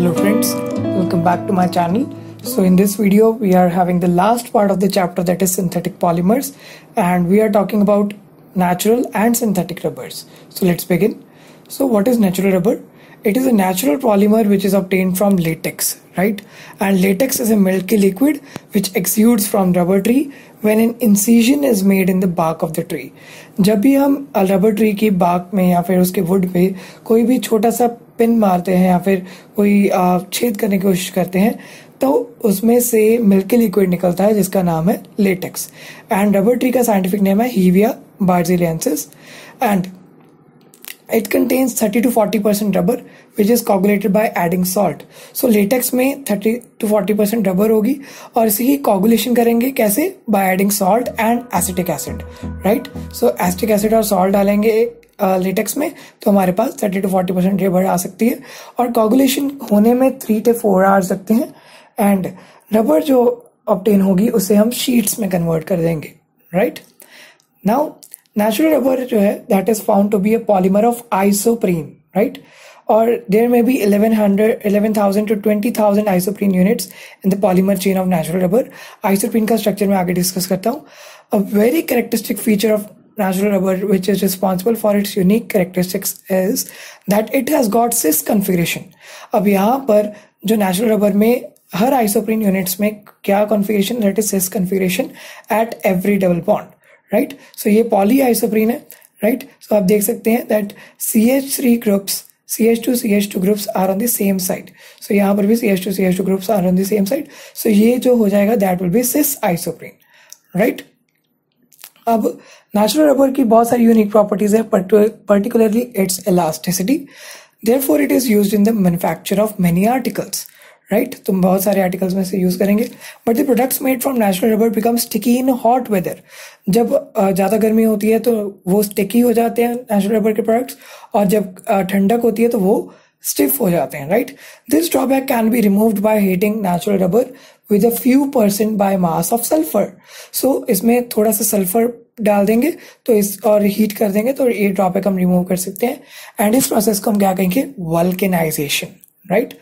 Hello friends, welcome back to my channel. So in this video we are having the last part of the chapter that is synthetic polymers and we are talking about natural and synthetic rubbers. So let's begin. So what is natural rubber? It is a natural polymer which is obtained from latex, right? And latex is a milky liquid which exudes from rubber tree when an incision is made in the bark of the tree. जब भी हम rubber tree की बाक में या फिर उसके would पे कोई भी छोटा सा पिन मारते हैं या फिर कोई छेद करने की कोशिश करते हैं तो उसमें से मिल्की लिक्विड निकलता है, जिसका नाम है लेटेक्स। एंड रबर ट्री का साइंटिफिक नेम है Hevea brasiliensis and it contains thirty to forty percent rubber which is coagulated by adding salt so latex में thirty to forty percent rubber होगी, और इसकी कॉगुलेशन करेंगे कैसे? By adding salt and acetic acid right so acetic acid और salt डालेंगे latex में तो हमारे पास 30 टू 40 परसेंट रबर आ सकती है। और कॉगुलेशन होने में थ्री टू फोर आवर्स लगते हैं। एंड रबर जो ऑप्टेन होगी, उसे हम शीट्स में कन्वर्ट कर देंगे। राइट नाउ नेचुरल रबर जो है that is found to be a polymer of isoprene right और there may be eleven hundred eleven thousand to twenty thousand isoprene units in the polymer chain of natural rubber isoprene का structure मैं आगे discuss करता हूँ। A very characteristic feature of natural rubber, which is responsible for its unique characteristics, is that it has got cis configuration. अब यहाँ पर जो natural rubber में हर आइसोप्रीन यूनिट्स में क्या configuration that is cis configuration at every double bond right so ये poly isoprene है right right? So so आप देख सकते हैं that C H three groups C H two C H two groups are on the same side so यहाँ पर भी C H two C H two groups are on the same side so ये जो हो जाएगा that will be cis isoprene right अब natural rubber की बहुत सारी यूनिक प्रॉपर्टीज़ है particularly its elasticity therefore it is use in the manufacture of many articles right तुम बहुत सारे आर्टिकल्स में से यूज़ करेंगे। But the products made from natural rubber become sticky in hot weather जब ज़्यादा गर्मी होती है तो वो स्टिकी हो जाते हैं नेचुरल रबर के प्रोडक्ट्स और जब ठंडक होती है तो वो स्टिफ हो जाते हैं right this drawback can be removed by heating natural rubber with a few percent by mass of sulphur so इसमें थोड़ा सा सल्फ़र डाल देंगे तो इस और हीट कर देंगे तो ये ड्रॉबैक हम रिमूव कर सकते हैं। एंड इस प्रोसेस को हम क्या कहेंगे? Vulcanisation right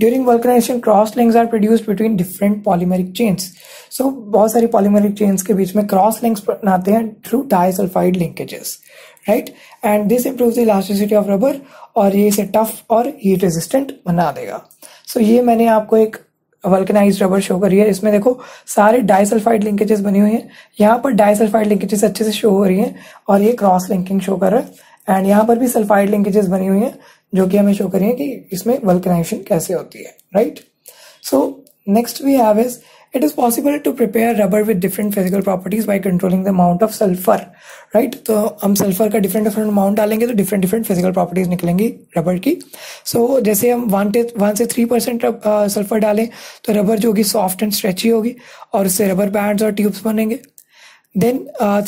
during vulcanisation cross links are produce between different polymeric chains so बहुत सारी पॉलीमेरिक चेन्स के बीच में क्रॉस लिंक्स बनाते हैं through disulphide linkages right and this improve the elasticity of rubber और ये इसे टफ और हीट रेजिस्टेंट बना देगा। सो so, ये मैंने आपको एक वल्कनाइज रबर शो कर रही है। इसमें देखो, सारे डाइसल्फाइड लिंकेजेस बनी हुई हैं। यहाँ पर डायसल्फाइड लिंकेजेस अच्छे से शो हो रही हैं और ये क्रॉस लिंकिंग शो कर रहा है। एंड यहाँ पर भी सल्फाइड लिंकेजेस बनी हुई हैं, जो कि हमें शो करी है कि इसमें वल्कनाइजेशन कैसे होती है right so next we have is it is possible to prepare rubber with different physical properties by controlling the amount of sulfur right? तो हम सल्फ़र का डिफरेंट डिफरेंट अमाउंट डालेंगे तो डिफरेंट डिफरेंट फ़िज़िकल प्रॉपर्टीज़ निकलेंगी rubber की। So so, जैसे हम one one से थ्री परसेंट सल्फ़र डालें तो रबर जो होगी सॉफ्ट एंड स्ट्रेची होगी और उससे रबर बैंड्स और ट्यूब्स बनेंगे। Then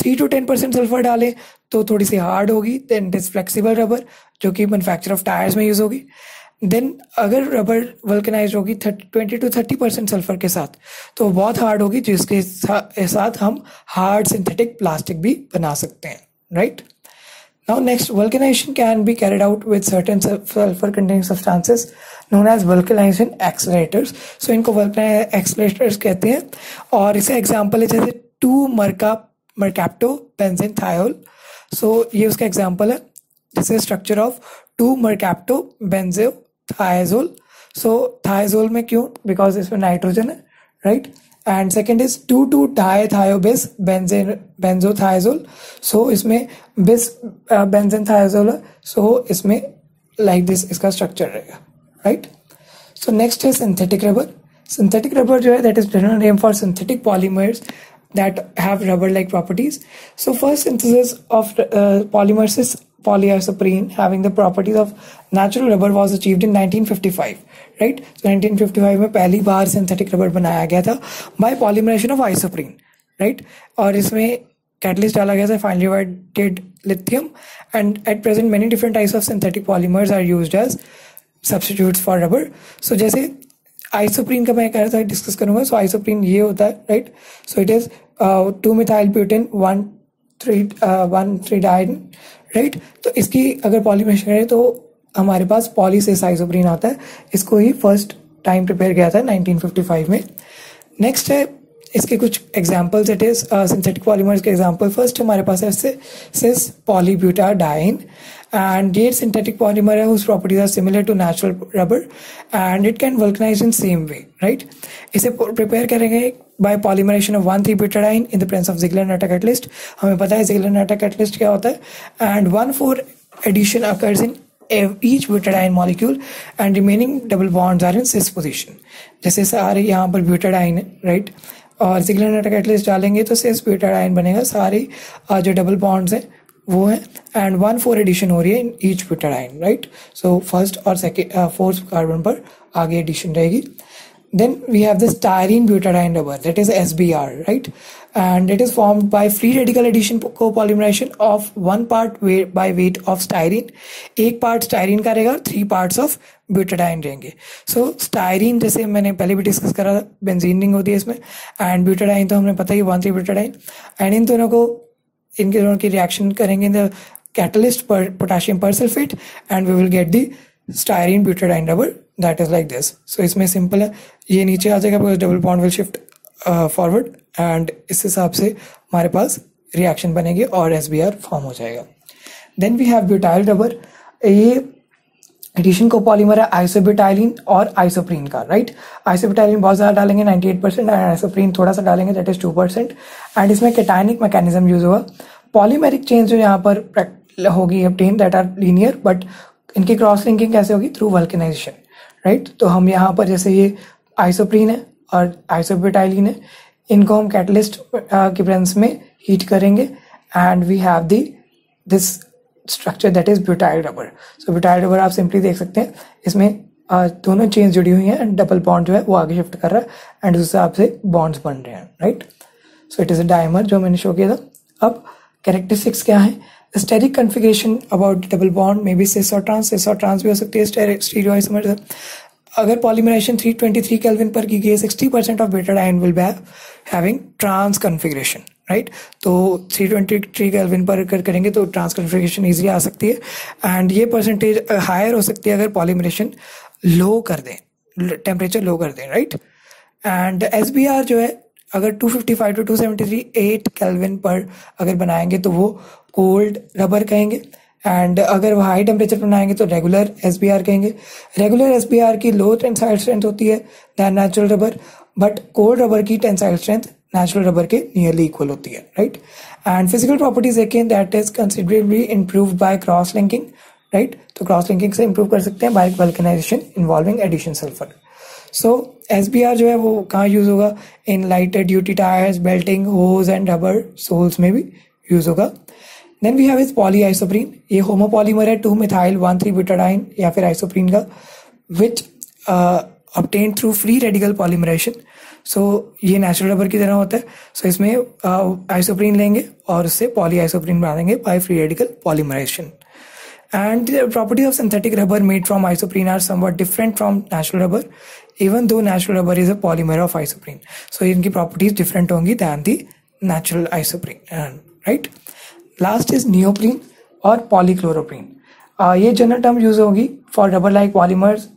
three to ten percent sulphur डालें तो थोड़ी सी हार्ड होगी then it is flexible rubber जो कि मैनुफैक्चर ऑफ़ टायर्स में यूज़ होगी। देन अगर रबर वल्कनाइज होगी twenty to thirty percent sulphur के साथ तो बहुत हार्ड होगी जिसके साथ हम हार्ड सिंथेटिक प्लास्टिक भी बना सकते हैं right now next vulcanisation can be carried out with certain sulphur containing substances known as vulcanisation accelerators so इनको वल्कनाइज एक्सलेटर्स कहते हैं। और इसे एग्ज़ाम्पल है, जैसे two merca mercapto benzene thiol so ये उसका एग्ज़ाम्पल है, जैसे structure of two mercapto benzo thiazole so thiazole में क्यों? बिकॉज़ इसमें नाइट्रोजन है right and second is two two thiobis benzene benzothiazole so इसमें बिस बेंजेन थायाजोल है सो इसमें लाइक like दिस इसका स्ट्रक्चर रहेगा राइट सो नेक्स्ट है सिंथेटिक रबर सिंथेटिक रबर जो है that is general name for synthetic polymers that have rubber like properties. So, first synthesis of uh, polymers is polyisoprene having the properties of natural rubber was achieved in 1955 right so 1955 में पहली बार synthetic rubber बनाया गया था by polymerization of isoprene right और इसमें catalyst डाला गया था finely divided lithium and at present many different types of synthetic polymers are used as substitutes for rubber so जैसे आइसोप्रीन का मैं कह रहा था डिस्कस करूंगा सो आइसोप्रीन ये होता है right so it is Two methyl butane one three one three diene right तो इसकी अगर पॉलीमेशन करें तो हमारे पास पॉली से साइजोब्रीन आता है। इसको ही फ़र्स्ट टाइम प्रिपेयर किया था 1955 में। नेक्स्ट है इसके कुछ examples it is synthetic polymers के एग्ज़ाम्पल फ़र्स्ट हमारे पास है सिस पॉलीब्यूटा डाइन एंड ये सिंथेटिक पॉलीमर है, उस properties are similar to natural rubber and it can vulcanise in same way right इसे प्रिपेयर करेंगे by polymerisation of one three butadiene in the presence of Ziegler Natta catalyst हमें पता है Ziegler Natta catalyst क्या होता है? And one four addition occurs in each butadiene molecule and remaining double bonds are in cis position जैसे सारे यहाँ पर ब्यूटाडाइन है राइट right? और सिग्नल नेटवर्क एटलीस्ट डालेंगे तो सिर्फ़ cis आयन बनेगा, सारी जो डबल बॉन्ड्स हैं, वो हैं एंड वन फोर एडिशन हो रही है in each butadiene right so first और सेकेंड फोर्थ कार्बन पर आगे एडिशन रहेगी। Then we have this styrene butadiene rubber, that is SBR right? And it is formed by free radical addition copolymerization of one part weight by weight of styrene. एक part styrene का रहेगा three parts of butadiene रहेंगे सो styrene जैसे मैंने पहले भी discuss करा benzene ring होती है इसमें एंड ब्यूटाडाइन तो हमने पता ही वन थ्री ब्यूटाडाइन एंड इन दोनों को, इनके दोनों की रिएक्शन करेंगे in the catalyst potassium per sulphate and we will get the styrene butadiene rubber that is like this so इसमें सिंपल है। ये नीचे आ जाएगा because double bond will shift forward and इस हिसाब से हमारे पास रिएक्शन बनेगी और एस बी आर फॉर्म हो जाएगा। Then we have butyl rubber ये एडिशन को पॉलीमर है आइसोब्यूटाइलिन और आइसोप्रीन का राइट आइसोब्यूटाइलिन बहुत ज़्यादा डालेंगे 98 परसेंट एंड आइसोप्रीन थोड़ा सा डालेंगे that is two percent and इसमें कैटाइनिक मैकेनिज्म यूज़ हुआ। पॉलीमेरिक चेंज जो यहाँ पर होगी obtained that are linear but इनकी क्रॉस लिंकिंग कैसे होगी? थ्रू वल्केनाइजेशन राइट तो हम यहाँ पर जैसे ये आइसोप्रीन है और आइसोब्यूटाइलिन है। इनको हम कैटलिस्ट के प्रेजेंस में हीट करेंगे and we have the this structure that is butyl rubber so butyl rubber आप सिंपली देख सकते हैं। इसमें uh, दोनों चेंज जुड़ी हुई हैं एंड डबल बॉन्ड जो है वो आगे शिफ्ट कर रहा है एंड उस हिसाब से बॉन्ड्स बन रहे हैं right so it is a dimer जो मैंने शो किया था। अब कैरेक्टरिस्टिक्स क्या है? Steric configuration about double bond may be cis और ट्रांस सिस और ट्रांस भी हो सकती है स्टीरियो आइसोमर अगर पॉलीमराइजेशन 323 केल्विन पर की गई 60 percent of butadiene will be having trans configuration right तो 323 केल्विन पर अगर करेंगे तो ट्रांस कन्फिग्रेशन ईजिली आ सकती है। एंड ये परसेंटेज हायर uh, हो सकती है अगर पॉलीमरेशन लो कर दें टेम्परेचर लो कर दें राइट एंड एस जो है अगर 255 टू 273 8 केल्विन पर अगर बनाएँगे तो वो कोल्ड रबर कहेंगे एंड अगर वह हाई टेम्परेचर पर बनाएँगे तो रेगुलर एसबीआर कहेंगे। रेगुलर एसबीआर की लो टेंसाइल स्ट्रेंथ होती है than natural rubber but cold rubber की टेंसाइल स्ट्रेंथ नेचुरल रबर के नियरली इक्वल होती है राइट एंड फ़िज़िकल प्रॉपर्टीज़ देखें that is considerably improve by cross linking right तो क्रॉस लिंकिंग से इम्प्रूव कर सकते हैं by vulcanisation involving addition sulphur so S B R जो है वो कहाँ यूज़ होगा? In lighter duty tyres belting hose and rubber soles में भी यूज़ होगा। Then we have is poly isoprene ये होमोपॉलीमर है two methyl one three butadiene या फिर आइसोप्रीन का which obtain through free radical polymerisation so ये नेचुरल रबर की तरह होता है। सो so, इसमें आइसोप्रीन uh, लेंगे और उससे पॉली आइसोप्रीन बना देंगे by free radical polymerisation and properties of synthetic rubber made from isoprene are somewhat different from natural rubber even though natural rubber is a polymer of isoprene so इनकी properties different होंगी than the natural isoprene right? Last is neoprene और polychloroprene. Uh, ये general term use होगी for rubber like polymers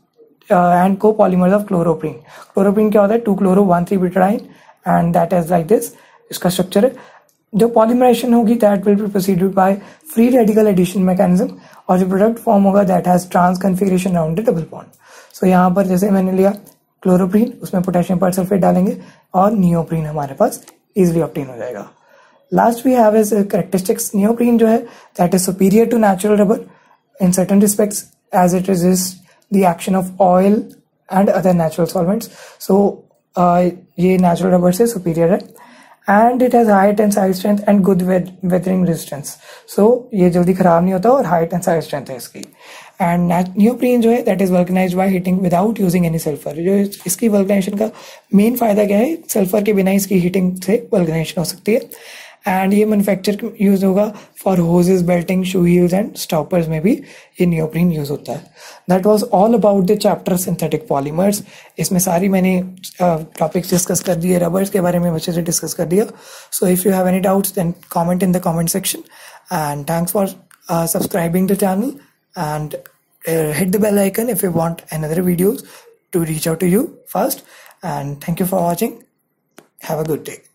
and copolymers of chloroprene chloroprene क्या होता है? Two chloro one three butadiene and that is like this इसका structure है। जो polymerisation होगी that will be proceeded by free radical addition mechanism और जो प्रोडक्ट फॉर्म होगा that has trans configuration around double bond so यहाँ पर जैसे मैंने लिया क्लोरोप्रीन उसमें पोटेशियम पर सल्फेट डालेंगे और नियोप्रीन हमारे पास इजिली ऑप्टेन हो जाएगा। Last we have is characteristics neoprene जो है that is superior to natural rubber in certain respects as it is the action of oil and other natural solvents so ये natural rubber से superior है. And it has high tensile strength and good weathering resistance so ये जल्दी खराब नहीं होता और high tensile strength है इसकी. एंड न्यूप्रीन जो है that is vulcanised by heating without using any sulphur जो इसकी वर्कनाइजेशन का मेन फ़ायदा क्या है? सल्फ़र के बिना इसकी हीटिंग से वर्कनाइजेशन हो सकती है. एंड ये मैनुफैक्चर यूज़ होगा for hoses belting shoe heels and stoppers में भी ये नियोप्रीन यूज़ होता है। That was all about the chapter synthetic polymers इसमें सारी मैंने टॉपिक्स डिस्कस कर दिए रबर्स के बारे में अच्छे से डिस्कस कर दिया। So if you have any doubts then comment in the comment section and thanks for subscribing the channel and uh, hit the bell icon if you want another videos to reach out to you first and thank you for watching have a good day